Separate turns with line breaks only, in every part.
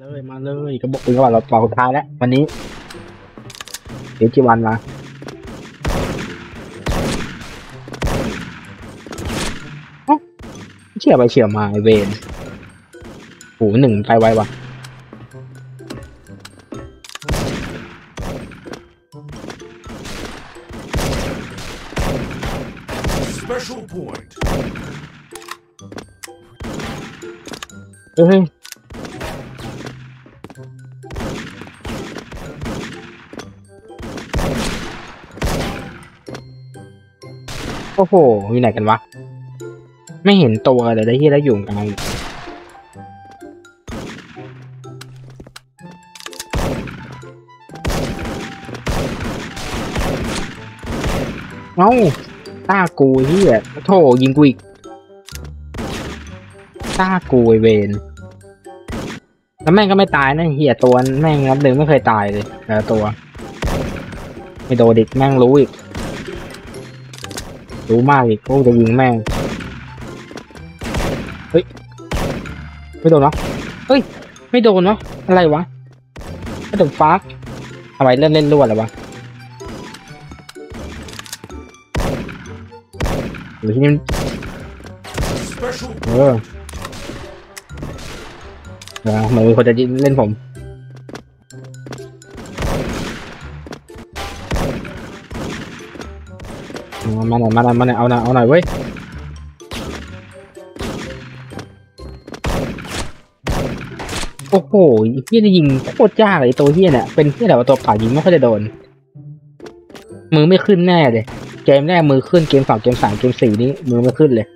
มาเลยมาเลยกระบอกปืนกระบอกเราต่อสุดท้ายแล้ววันนี้เดี๋ยวจีวันมาเอ้าเชี่ยไปเชี่ยมาไอเวนโอ้โหหนึ่งไปไวว่ะ
Special point.
เฮ้ย โอ้โห อยู่ไหนกันวะ ไม่เห็นตัวเลยได้ที่แล้วอยู่กลางเอ้าต้ากูเฮียโถยิงกูอีกต้ากูไอเวนแล้วแม่งก็ไม่ตายนะเฮียตัวแม่งนัดหนึ่งไม่เคยตายเลยแต่ตัว ไม่โดนดิกแม่งรู้อีก รู้มากอีกโอ้จะยิงแม่ง เฮ้ย ไม่โดนเนาะเฮ้ย ไม่โดนเนาะอะไรวะไม่โดนฟักทำไมเล่นเล่นรวดหรอวะหรือที่นี่เออเดี๋ยวเหมือนคนจะเล่นผม มาหน่อยมาหน่อยมาหน่อยเอาหน่อยเอาหน่อยเว้ยโอ้โหเฮียนี่ยิงโคตรยากเลยตัวเฮียเนี่ยเป็นเฮียแต่ว่าตัวเปล่ายิงไม่ค่อยจะโดน มือไม่ขึ้นแน่เลยเกมแรกมือขึ้นเกมสองเกมสามเกมสี่นี้มือไม่ขึ้นเลย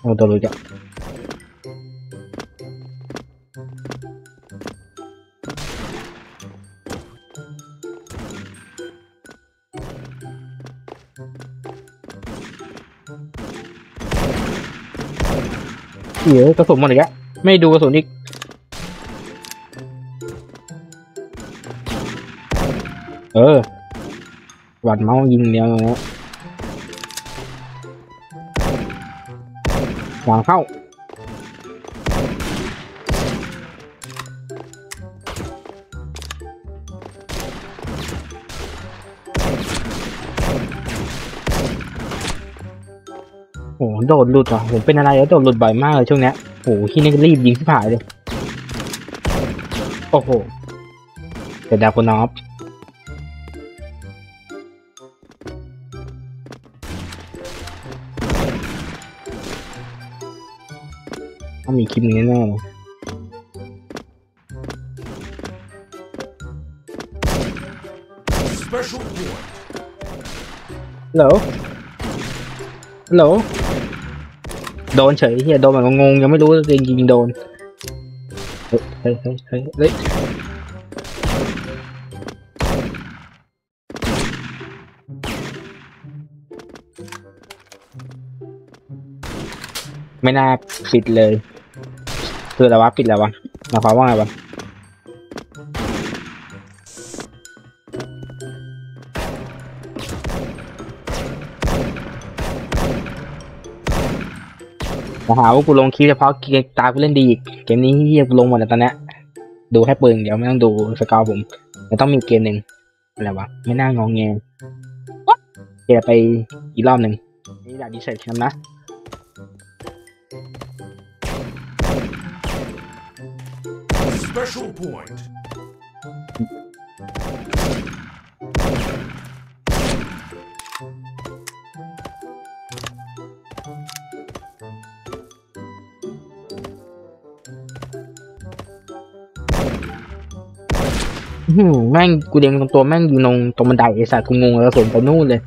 โอ้ตัวรู้จัก เดี๋ยวกระสุนหมดอีกแล้วไม่ดูกระสุนอีกเออหวัดเมาส์ยิงเดียวอย่างเงี้ยวางเข้า โอ้โหโดดหลุดว่ะผมเป็นอะไรแล้วโดดหลุดบ่อยมากเลยช่วงเนี้ยโอ้โหที่นี่ก็รีบยิงที่ผ่ายเลย โอ้โหเดี๋ยวดาวคนอฟต้องมีคลิปนี้แน่ๆเลย
Special point.
ฮัลโหลฮัลโหล โดนเฉยเฮียโดนแบบงงยังไม่รู้ตัวเองยิงโดนเฮ้ยเฮ้ยเฮ้ยเฮ้ยเฮ้ยไม่น่าปิดเลย คืออะไรวะปิดแล้ววะหมายความว่าไงวะ มาหาว่ากูลงคลิปเฉพาะเกมตากูเล่นดีอีกเกมนี้เฮียกูลงหมดแล้วตอนนี้ดูแค่ปืนเดี๋ยวไม่ต้องดูสกอร์ผมแต่ต้องมีเกมหนึ่งอะไรวะไม่น่างองแงเดี๋ยวไปอีกรอบหนึ่งนี่อยากดีเซลแชมป์นะ แม่งกูเด้งตรงตัวแม่งอยิงลงตรงบันไดไอ้สัตว์กูงงเลยกระสุนไปนู่นเลย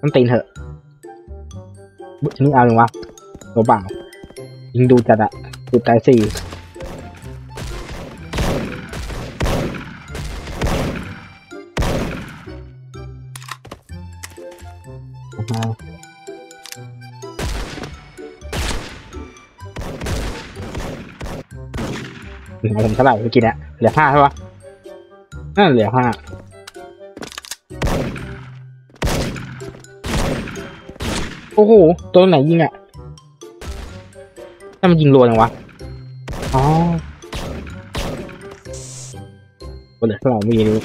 ต้องตีนเถอะบุชนี่เอาหนึ่งวะตัวเปล่ายิงดูจัดอะจุดตายสี่มาผมเท่าไหร่เมื่อกี้เนี่ยเหลือห้าใช่ปะ นั่นเหลือห้าโอ้โห ตัวไหนยิงอะถ้ามันยิงรัวจังวะ อ๋อคนเหลือข้าไม่ยิงนี่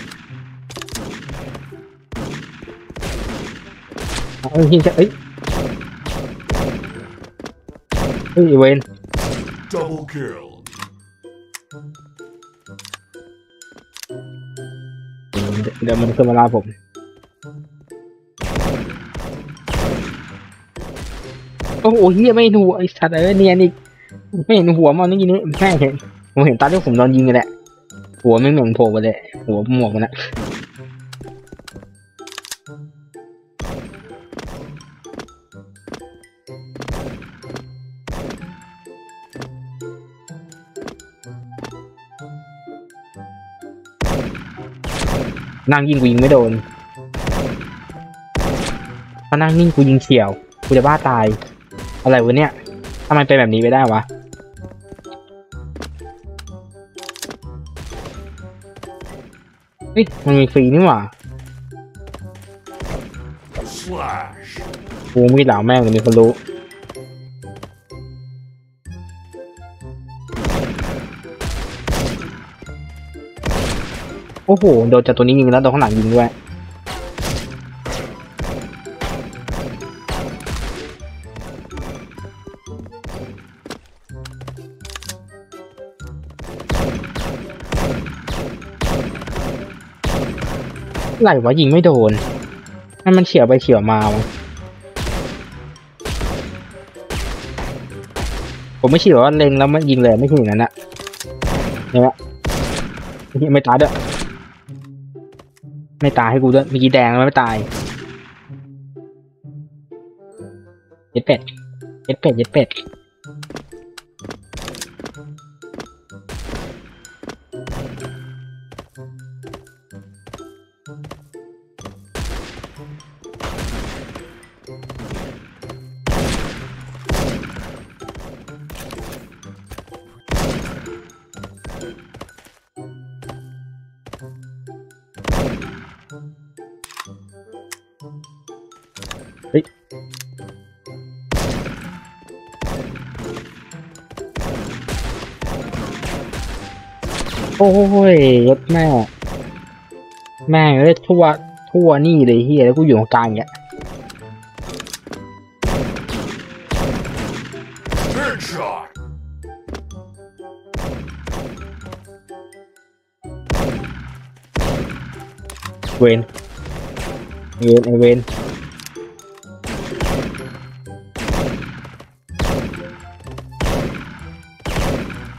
เอ้ยยิงจะเอ้ยเฮ้ยเวน
Double kill.
เดี๋ยวมันขึ้นมาลาผม โอ้โหเฮียไม่เห็นหัวไอ้สัตว์เอ้ยเนียนอีกไม่เห็นหัวมันนี่กินนี่แม่เห็นผมเห็นตอนที่ผมโดนยิงเลยแหละ หัวไม่เหมือนโผล่ไปเลย หัวหมวกมันอะ นั่งยิงกูยิงไม่โดนถ้านั่งนิ่งกูยิงเฉียว กูจะบ้าตาย อะไรวะเนี่ยทำไมเป็นแบบนี้ไปได้วะเฮ้ยมันมีฟรีนี่หว่า
Slash.
กูมีเหล่าแม่งเลยมีคนรู้ โอ้โห โดนจากตัวนี้ยิงแล้วโดนข้างหลังยิงด้วย ไหลวะยิงไม่โดนให้มันเฉียวไปเฉียวมาวะผมไม่เฉียวว่าเล็งแล้วมันยิงเลยไม่ใช่อย่างนั้นอะเนี่ยะไม่ตายด้วย ไม่ตายให้กูด้วยมีกี่แดงแล้วไม่ตายเย็ดเป็ดเย็ดเป็ดเย็ดเป็ด ยยศแม่แม่งเอ้ยทั่วทั่วนี่เลยเฮียแล้วกูอยู่ตรงกลางเนี่ย
Headshot.
เวนเวนไอเวน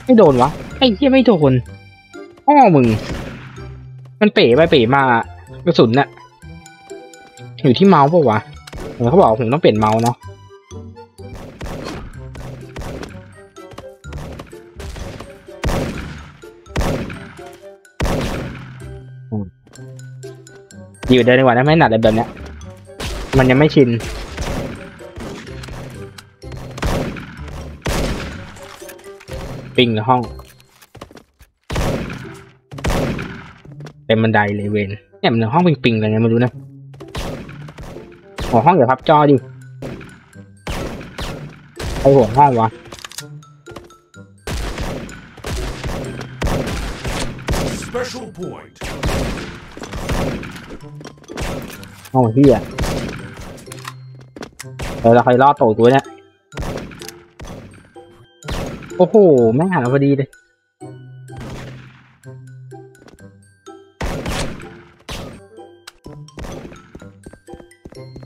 ไม่โดนวะไอ้เหี้ยไม่โดน อ้อมึง มันเป๋ไปเป๋มากระสุนน่ะ อยู่ที่เมาส์ปะวะเหมือนเขาบอกผมต้องเปลี่ยนเมาส์เนาะอืมอยู่เดินดีกว่านะไม่หนักเลยแบบเนี้ย มันยังไม่ชินปิงในห้อง เต็มบันไดเลยเวนเนี่ยมันในห้องปิงปิงๆอะไรเงี้ยมาดูนะหัวห้องอย่าพับจอดิไอหัวห้องวะ
Special point.
ห้องที่อะเออเราใครรอดตกตัวเนี่ยโอ้โห แม่งหันมาพอดีเลย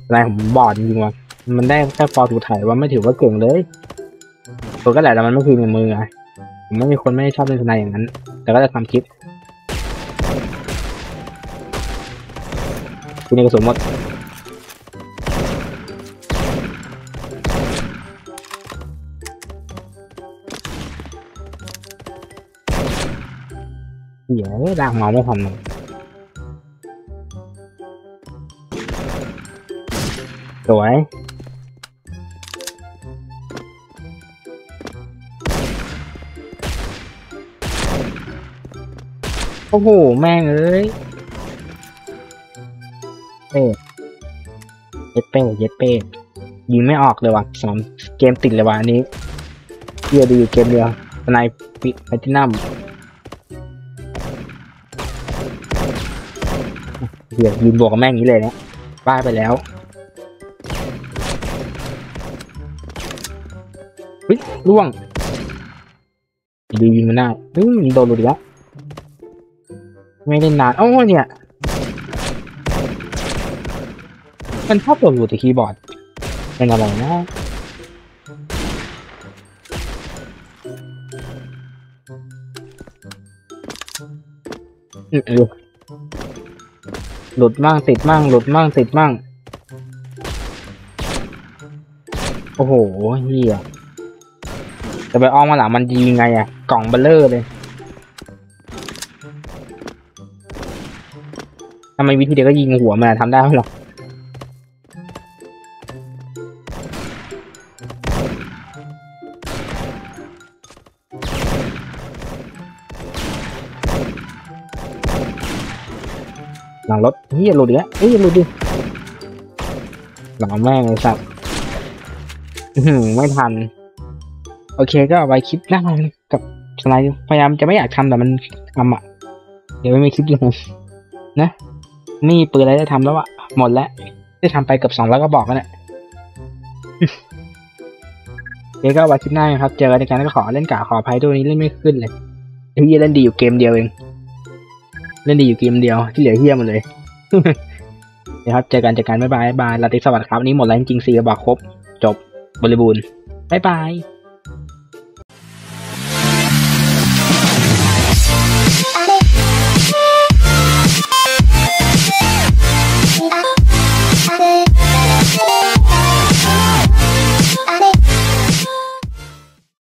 อะไรผมบอดจริงๆว่ะมันได้แค่ฟอร์ถูถ่ายว่าไม่ถือว่าเก่งเลยตัวก็แหละแต่มันไม่คือในมือไงผมไม่มีคนไม่ชอบเล่นสนด์อย่างนั้น แต่ก็จะทำคลิปคุณในกระสุนหมดเดี๋ยวลากเมาส์ไม่ทันมัน สวย โอ้โห แม่งเอ้ยเป้เย็ดเป้เย็ดเป้ยิงไม่ออกเลยว่ะสองเกมติดเลยว่ะอันนี้เฮียวดีอยู่เกมเดียวสไนปิแพทินัมเฮียวยืนบวกกับแม่งนี้เลยเนี่ยบ้าไปแล้ว ฮ้ยล่วงดียิงมันได้เฮ้ยมันโดนหลุดอีกแล้วไม่เล่นนานโอ้เนี่ย มันชอบโดนหลุดที่คีย์บอร์ด เป็นอะไรนะหลุดหลุดมั่งติดมั่งหลุดมั่งติดมั่ง โอ้โหเฮีย จะไปอ้อมมาหลังมันดีไงอะกล่องเบลเลอร์เลยทำไมวิธีเดียวก็ยิงหัวมันทำได้หรอหลังรถเฮียหลุดอีกแล้วเฮ้ยหลุดดิหลังแม่งเลยสัตว์ไม่ทัน โอเคก็เอาไว้คลิปหน้ากับสไลด์พยายามจะไม่อยากทำแต่มันทำอะ เดี๋ยวไม่มีคลิปลงนะไม่มีปืนอะไรจะทำแล้วอะหมดแล้วได้ทำไปเกือบสองแล้วก็บอกกันแหละโอเคก็ไว้คลิปหน้านครับ เจอกันในการก็ขอเล่นกาขออภัยด้วยนี้เล่นไม่ขึ้นเลยเฮียเล่นดีอยู่เกมเดียวเอง เล่นดีอยู่เกมเดียวที่เหลือเฮี้ยหมดเลยนะครับเจอกันเจอกันบ๊ายบายบายลาติสวัสดิ์ครับวันนี้หมดแล้วจริงๆสี่กระบอกครบ จบบริบูรณ์บ๊ายบาย